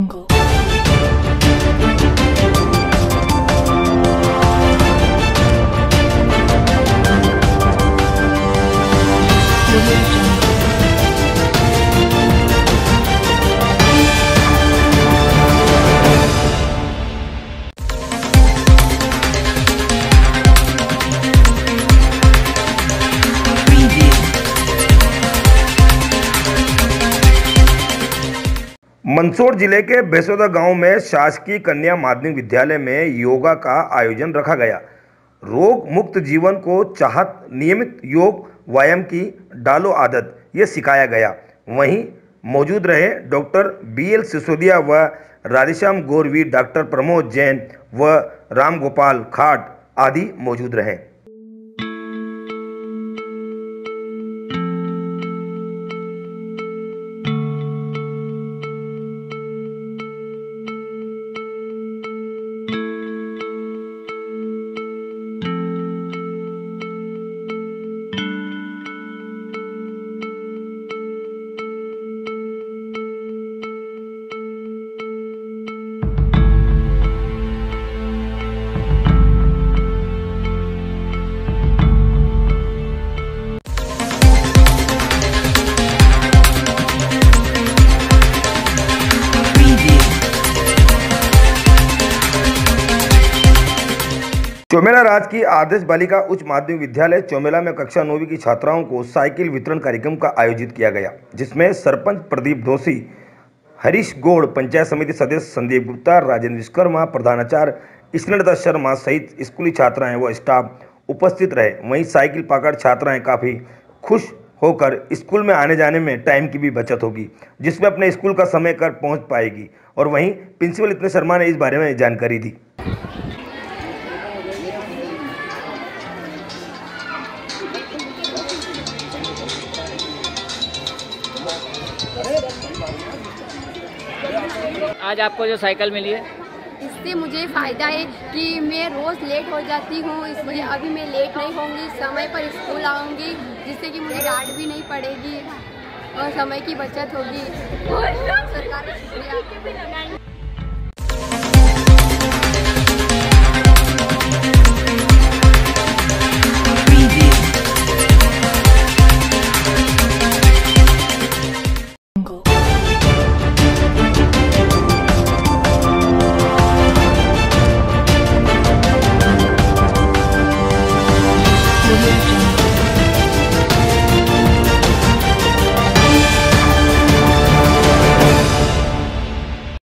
angle Mandsaur ज़िले के बेसोदा गाँव में शासकीय कन्या माध्यमिक विद्यालय में योगा का आयोजन रखा गया। रोग मुक्त जीवन को चाहत नियमित योग व्यायाम की डालो आदत, ये सिखाया गया। वहीं मौजूद रहे डॉक्टर बी एल सिसोदिया व राधेश्याम गौरवी, डॉक्टर प्रमोद जैन व राम गोपाल खाट आदि मौजूद रहे। चौमेला राज की आदर्श बालिका उच्च माध्यमिक विद्यालय चौमेला में कक्षा नौवीं की छात्राओं को साइकिल वितरण कार्यक्रम का आयोजित किया गया, जिसमें सरपंच प्रदीप दोषी हरीश गोड़, पंचायत समिति सदस्य संदीप गुप्ता, राजेंद्र विश्वकर्मा प्रधानाचार्य स्नेहलता शर्मा सहित स्कूली छात्राएँ व स्टाफ उपस्थित रहे। वहीं साइकिल पाकर छात्राएँ काफ़ी खुश होकर स्कूल में आने जाने में टाइम की भी बचत होगी, जिसमें अपने स्कूल का समय कर पहुँच पाएगी। और वहीं प्रिंसिपल इतने शर्मा ने इस बारे में जानकारी दी। आज आपको जो साइकिल मिली है? इससे मुझे फ़ायदा है कि मैं रोज़ लेट हो जाती हूँ इसलिए अभी मैं लेट नहीं होंगी, समय पर स्कूल आऊँगी, जिससे कि मुझे डांट भी नहीं पड़ेगी और समय की बचत होगी। सरकार शुक्रिया।